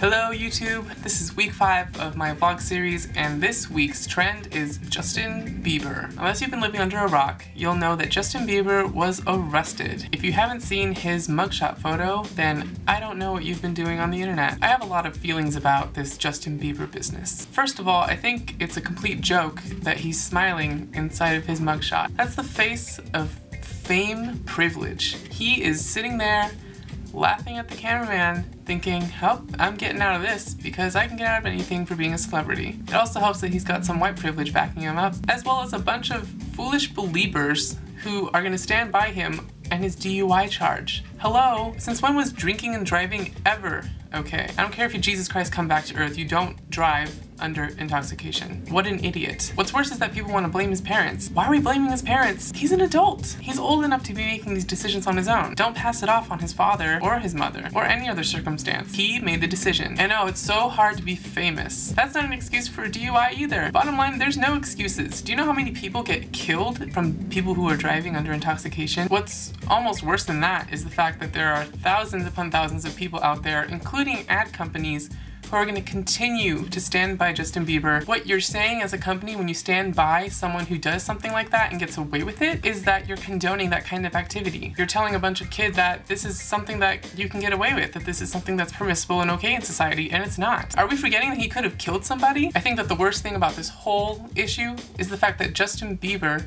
Hello YouTube, this is week 5 of my vlog series and this week's trend is Justin Bieber. Unless you've been living under a rock, you'll know that Justin Bieber was arrested. If you haven't seen his mugshot photo, then I don't know what you've been doing on the internet. I have a lot of feelings about this Justin Bieber business. First of all, I think it's a complete joke that he's smiling inside of his mugshot. That's the face of fame privilege. He is sitting there laughing at the cameraman, thinking, help, I'm getting out of this because I can get out of anything for being a celebrity. It also helps that he's got some white privilege backing him up, as well as a bunch of foolish Beliebers who are going to stand by him and his DUI charge. Hello? Since when was drinking and driving ever okay? I don't care if you Jesus Christ come back to earth, you don't drive under intoxication. What an idiot. What's worse is that people want to blame his parents. Why are we blaming his parents? He's an adult. He's old enough to be making these decisions on his own. Don't pass it off on his father or his mother or any other circumstance. He made the decision. And oh, it's so hard to be famous. That's not an excuse for a DUI either. Bottom line, there's no excuses. Do you know how many people get killed from people who are driving under intoxication? What's almost worse than that is the fact that there are thousands upon thousands of people out there, including ad companies, who are going to continue to stand by Justin Bieber. What you're saying as a company when you stand by someone who does something like that and gets away with it is that you're condoning that kind of activity. You're telling a bunch of kids that this is something that you can get away with, that this is something that's permissible and okay in society, and it's not. Are we forgetting that he could have killed somebody? I think that the worst thing about this whole issue is the fact that Justin Bieber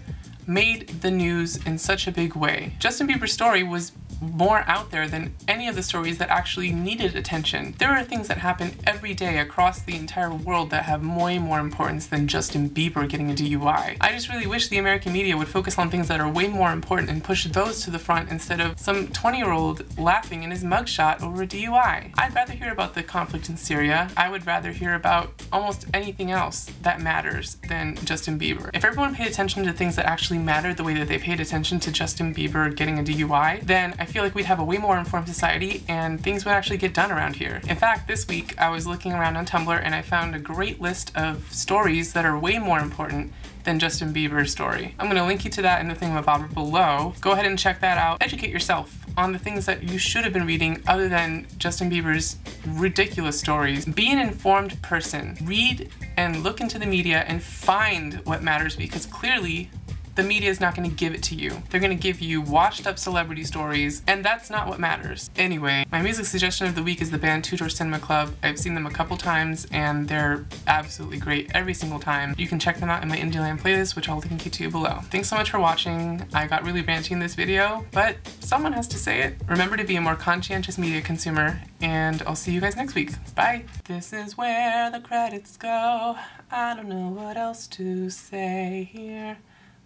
made the news in such a big way. Justin Bieber's story was more out there than any of the stories that actually needed attention. There are things that happen every day across the entire world that have way more importance than Justin Bieber getting a DUI. I just really wish the American media would focus on things that are way more important and push those to the front instead of some 20 year old laughing in his mugshot over a DUI. I'd rather hear about the conflict in Syria. I would rather hear about almost anything else that matters than Justin Bieber. If everyone paid attention to things that actually mattered the way that they paid attention to Justin Bieber getting a DUI, then I feel like we'd have a way more informed society and things would actually get done around here. In fact, this week I was looking around on Tumblr and I found a great list of stories that are way more important than Justin Bieber's story. I'm gonna link you to that in the thingamabobber below. Go ahead and check that out. Educate yourself on the things that you should have been reading other than Justin Bieber's ridiculous stories. Be an informed person. Read and look into the media and find what matters because clearly the media is not going to give it to you. They're going to give you washed up celebrity stories, and that's not what matters. Anyway, my music suggestion of the week is the band Two Door Cinema Club. I've seen them a couple times, and they're absolutely great every single time. You can check them out in my Indieland playlist, which I'll link you to below. Thanks so much for watching. I got really ranty in this video, but someone has to say it. Remember to be a more conscientious media consumer, and I'll see you guys next week. Bye! This is where the credits go. I don't know what else to say here.